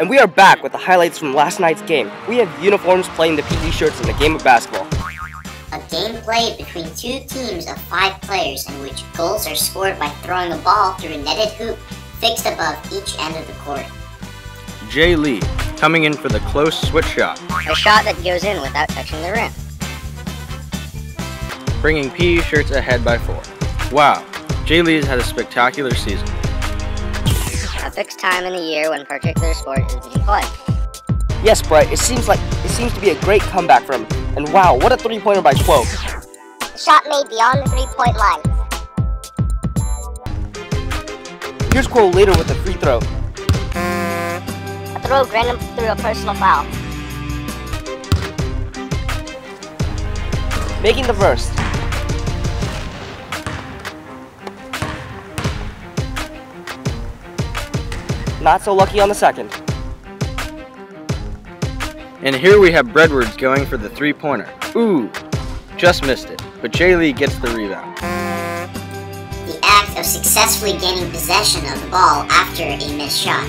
And we are back with the highlights from last night's game. We have uniforms playing the PE shirts in the game of basketball. A game played between two teams of five players in which goals are scored by throwing a ball through a netted hoop fixed above each end of the court. Jay Lee, coming in for the close swish shot. A shot that goes in without touching the rim. Bringing PE shirts ahead by four. Wow, Jay Lee's had a spectacular season. Fixed time in the year when particular sport is being played. Yes, Brett, it seems like it seems to be a great comeback from him. And wow, what a three-pointer by 12. Shot made beyond the three-point line. Here's Cole later with a free throw. A throw granted through a personal foul. Making the first. Not so lucky on the second. And here we have Breadwards going for the three-pointer. Ooh, just missed it, but Jay Lee gets the rebound. The act of successfully gaining possession of the ball after a missed shot.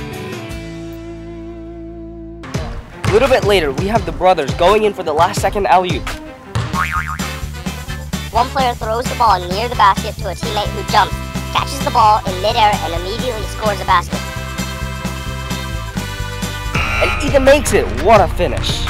A little bit later, we have the brothers going in for the last second alley-oop. One player throws the ball near the basket to a teammate who jumps, catches the ball in midair, and immediately scores a basket and Ethan makes it. What a finish.